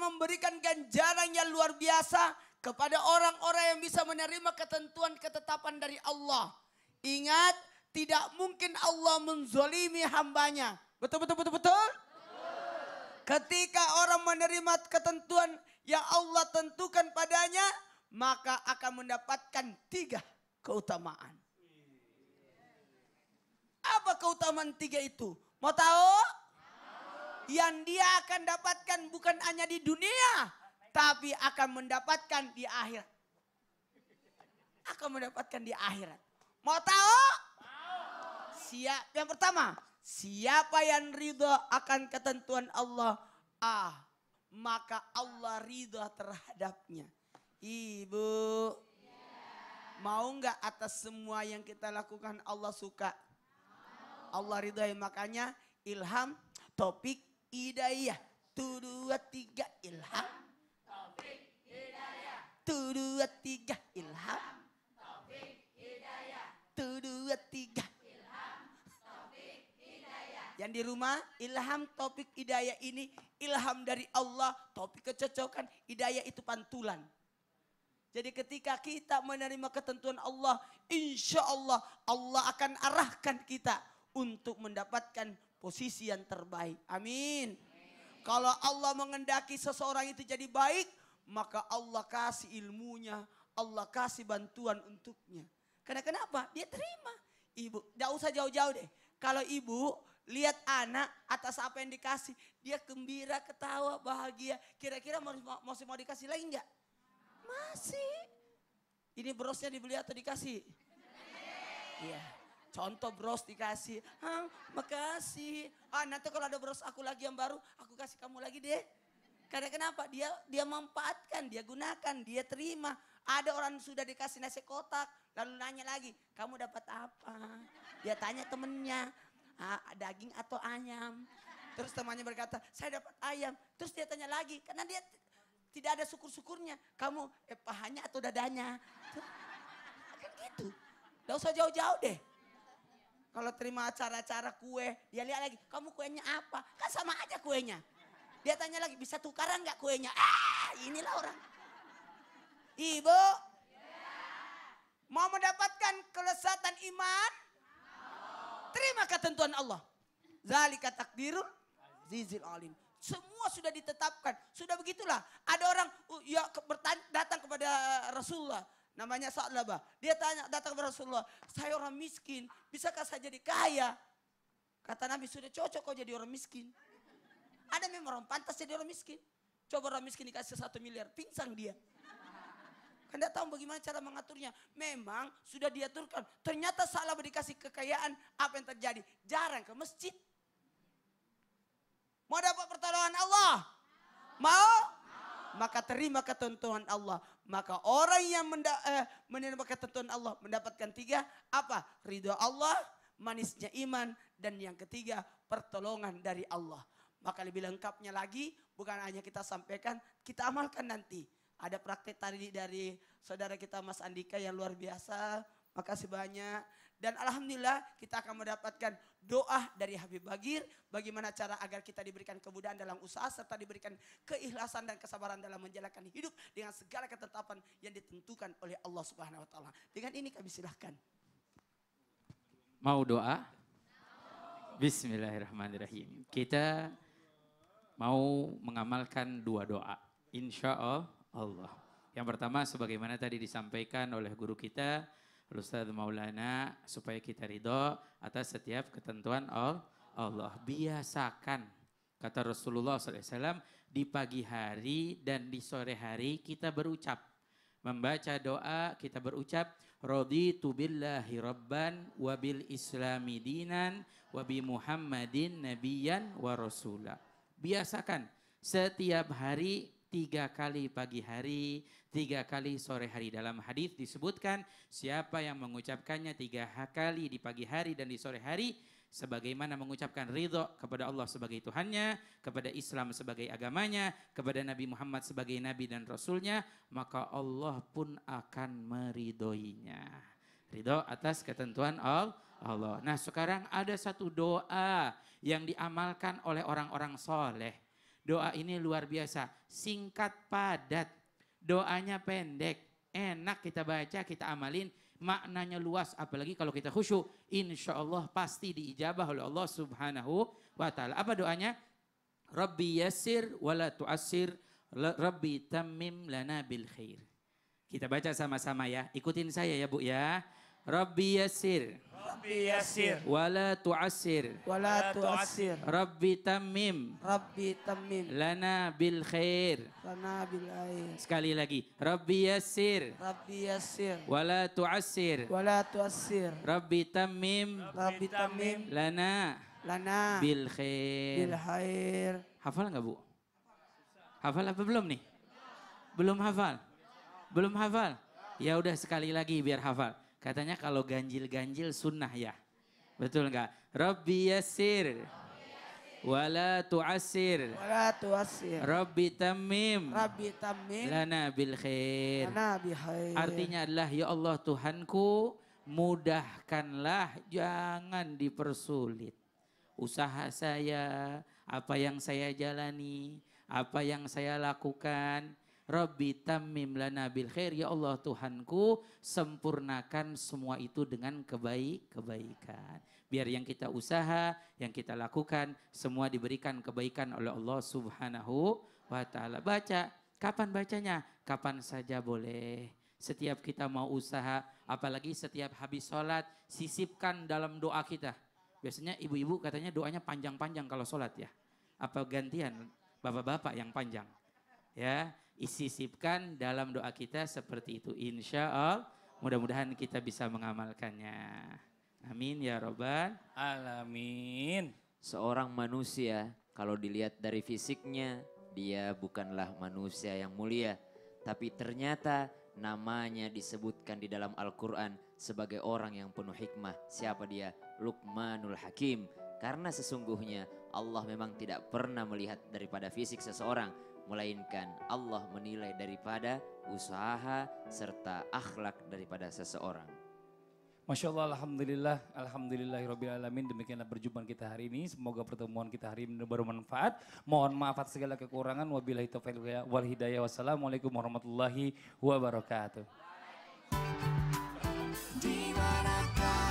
memberikan ganjaran yang luar biasa kepada orang-orang yang bisa menerima ketentuan ketetapan dari Allah. Ingat, tidak mungkin Allah menzolimi hambanya. Betul, betul, betul, betul? Ketika orang menerima ketentuan yang Allah tentukan padanya, maka akan mendapatkan tiga keutamaan. Apa keutamaan tiga itu? Mau tahu? Yang dia akan dapatkan bukan hanya di dunia, tapi akan mendapatkan di akhirat. Akan mendapatkan di akhirat. Mau tahu? Siap. Yang pertama, siapa yang ridho akan ketentuan Allah, ah, maka Allah ridho terhadapnya. Ibu, mau nggak atas semua yang kita lakukan Allah suka? Allah ridhoi makanya ilham, topik, hidayah. Tu dua tiga ilham. Tu dua tiga ilham. Tu dua tiga. Yang di rumah ilham topik hidayah ini ilham dari Allah topik kecocokan hidayah itu pantulan. Jadi ketika kita menerima ketentuan Allah insya Allah Allah akan arahkan kita untuk mendapatkan posisi yang terbaik. Amin. Kalau Allah mengendaki seseorang itu jadi baik maka Allah kasih ilmunya Allah kasih bantuan untuknya. Karena kenapa? Dia terima. Ibu, tidak usah jauh-jauh deh. Kalau ibu lihat anak atas apa yang dikasih, dia gembira, ketawa, bahagia. Kira-kira mau, masih mau dikasih lagi enggak? Masih. Ini brosnya dibeli atau dikasih? Iya. Contoh bros dikasih. Hah, makasih. Ah, nanti kalau ada bros aku lagi yang baru, aku kasih kamu lagi deh. Karena kenapa? Dia dia manfaatkan, dia gunakan, dia terima. Ada orang sudah dikasih nasi kotak, lalu nanya lagi, kamu dapat apa? Dia tanya temennya, ah, daging atau ayam. Terus temannya berkata, saya dapat ayam. Terus dia tanya lagi, karena dia tidak ada syukur-syukurnya. Kamu eh, pahanya atau dadanya? Kan gitu. Gak usah jauh-jauh deh. Kalau terima acara-acara kue, dia lihat lagi, kamu kuenya apa? Kan sama aja kuenya. Dia tanya lagi, bisa tukaran nggak kuenya? Ah, inilah orang. Ibu, mau mendapatkan kelesatan iman? Terima ketentuan Allah. Zalika takdirul zizil alim. Semua sudah ditetapkan. Sudah begitulah. Ada orang uh, ya bertanya, datang kepada Rasulullah. Namanya Sa'labah. Dia tanya datang kepada Rasulullah. Saya orang miskin. Bisakah saya jadi kaya? Kata Nabi sudah cocok kau jadi orang miskin. Ada memang orang pantas jadi orang miskin. Coba orang miskin dikasih satu miliar, pingsan dia. Kan tahu bagaimana cara mengaturnya. Memang sudah diaturkan. Ternyata salah dikasih kekayaan, apa yang terjadi? Jarang ke masjid. Mau dapat pertolongan Allah? Mau? Maka terima ketentuan Allah. Maka orang yang eh, menerima ketentuan Allah mendapatkan tiga. Apa? Ridho Allah, manisnya iman. Dan yang ketiga pertolongan dari Allah. Maka lebih lengkapnya lagi bukan hanya kita sampaikan, kita amalkan nanti. Ada praktek tadi dari saudara kita Mas Andika yang luar biasa. Makasih banyak. Dan Alhamdulillah kita akan mendapatkan doa dari Habib Bagir. Bagaimana cara agar kita diberikan kemudahan dalam usaha serta diberikan keikhlasan dan kesabaran dalam menjalankan hidup dengan segala ketetapan yang ditentukan oleh Allah Subhanahu wa taala. Dengan ini kami silahkan. Mau doa? Bismillahirrahmanirrahim. Kita mau mengamalkan dua doa. Insya Allah. Yang pertama sebagaimana tadi disampaikan oleh guru kita, Ustaz Maulana, supaya kita ridho atas setiap ketentuan Allah. Biasakan, kata Rasulullah SAW, di pagi hari dan di sore hari kita berucap. Membaca doa, kita berucap, Raditu billahi rabban wa bil islami dinan wa bi muhammadin nabiyan wa rasulah biasakan setiap hari tiga kali pagi hari, tiga kali sore hari. Dalam hadis disebutkan siapa yang mengucapkannya tiga kali di pagi hari dan di sore hari, sebagaimana mengucapkan ridho kepada Allah sebagai Tuhannya, kepada Islam sebagai agamanya, kepada Nabi Muhammad sebagai Nabi dan Rasulnya, maka Allah pun akan meridoinya. Ridho atas ketentuan Allah. Nah sekarang ada satu doa yang diamalkan oleh orang-orang soleh. Doa ini luar biasa, singkat padat, doanya pendek, enak kita baca, kita amalin, maknanya luas, apalagi kalau kita khusyuk, insya Allah pasti diijabah oleh Allah subhanahu wa ta'ala. Apa doanya? Rabbi yasir wala tu'asir, Rabbi tamim lana bil khair. Kita baca sama-sama ya, ikutin saya ya Bu ya. Rabbi yasir. Rabbi yasir. Wala tu'asir. Wala tu'assir. Rabbi tamim. Rabbi tamim. Lana bil khair. Lana bil air. Sekali lagi. Rabbi yasir. Rabbi yassir. Wala tu'asir. Wala tu'assir. Rabbi tamim. Rabbi tamim. Lana Lana bil bil khair. khair. Hafal nggak Bu? Hafal apa belum nih? Belum hafal? Belum hafal? Ya udah sekali lagi biar hafal. Katanya kalau ganjil-ganjil sunnah ya. Betul nggak? Rabbi yasir. Wala tu'asir. Wala tu'assir. Rabbi tamim. Rabbi tamim. Lana bil khair. Lana bil khair. Artinya adalah ya Allah Tuhanku mudahkanlah jangan dipersulit. Usaha saya, apa yang saya jalani, apa yang saya lakukan. Rabbi tammim lana bil khair. Ya Allah Tuhanku sempurnakan semua itu dengan kebaik-kebaikan. Biar yang kita usaha, yang kita lakukan semua diberikan kebaikan oleh Allah Subhanahu wa taala. Baca, kapan bacanya? Kapan saja boleh. Setiap kita mau usaha, apalagi setiap habis sholat, sisipkan dalam doa kita. Biasanya ibu-ibu katanya doanya panjang-panjang kalau sholat ya. Apa gantian bapak-bapak yang panjang? Ya, isisipkan dalam doa kita seperti itu. Insya Allah mudah-mudahan kita bisa mengamalkannya. Amin ya robbal. Alamin. Seorang manusia kalau dilihat dari fisiknya dia bukanlah manusia yang mulia. Tapi ternyata namanya disebutkan di dalam Al-Quran sebagai orang yang penuh hikmah. Siapa dia? Luqmanul Hakim. Karena sesungguhnya Allah memang tidak pernah melihat daripada fisik seseorang. Melainkan Allah menilai daripada usaha serta akhlak daripada seseorang. Masya Allah, Alhamdulillah, Alhamdulillahirrahmanirrahim. Demikianlah perjumpaan kita hari ini. Semoga pertemuan kita hari ini bermanfaat. Mohon maaf atas segala kekurangan. Wabillahi taufiq wal hidayah. Wassalamualaikum warahmatullahi wabarakatuh. Di manakah